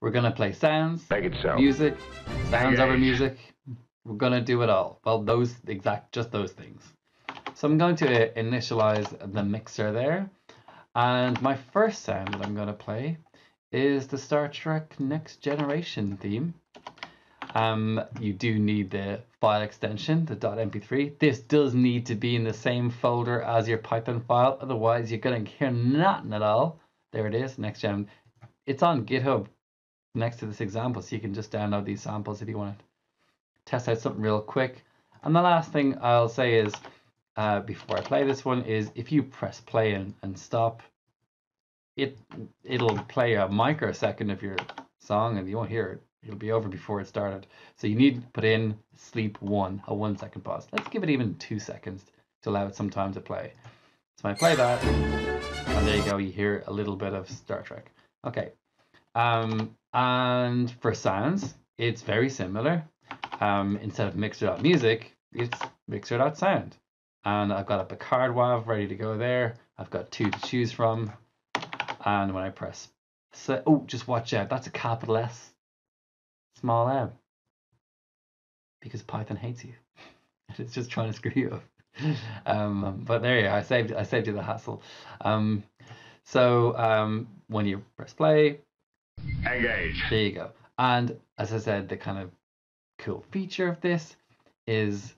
We're gonna play sounds, Make it so. music, sounds over music. We're gonna do it all. Well, those exact, just those things. So I'm going to initialize the mixer there. And my first sound that I'm gonna play is the Star Trek Next Generation theme. Um, you do need the file extension, the .mp3. This does need to be in the same folder as your Python file, otherwise you're gonna hear nothing at all. There it is, Next Gen. It's on GitHub next to this example, so you can just download these samples if you want to test out something real quick. And the last thing I'll say is, uh, before I play this one, is if you press play and, and stop, it it'll play a microsecond of your song and you won't hear it. It'll be over before it started. So you need to put in sleep one, a one second pause. Let's give it even two seconds to allow it some time to play. So I play that, and there you go. You hear a little bit of Star Trek. Okay. Um, and for sounds, it's very similar. Um, instead of mixer.music, it's mixer.sound. And I've got a Picard WAV ready to go there. I've got two to choose from. And when I press, se- oh, just watch out. That's a capital S, small m. Because Python hates you. it's just trying to screw you up. Um, but there you go. I saved, I saved you the hassle. Um, so um, when you press play, Engage. there you go. And as I said, the kind of cool feature of this is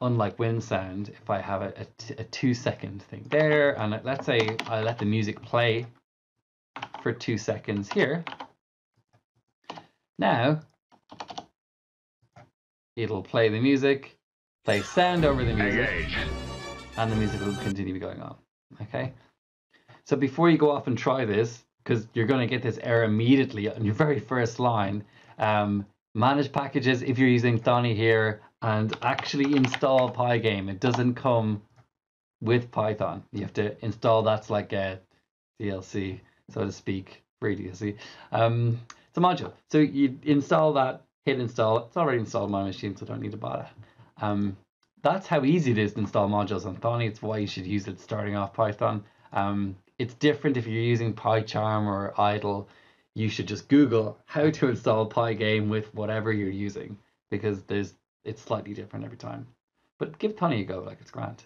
unlike Winsound, if I have a, a, t- a two second thing there, and let- let's say I let the music play for two seconds here, now it'll play the music, play sound over the music, Engage. and the music will continue going on. Okay. So before you go off and try this, because you're going to get this error immediately on your very first line, um, manage packages if you're using Thonny here and actually install Pygame. It doesn't come with Python. You have to install that's like a DLC, so to speak, free DLC. Um, it's a module. So you install that, hit install. It's already installed on my machine, so I don't need to bother. Um, that's how easy it is to install modules on Thonny. It's why you should use it starting off Python. Um, it's different if you're using PyCharm or Idle. You should just Google how to install Pygame with whatever you're using because there's it's slightly different every time. But give Thonny a go, like it's grand.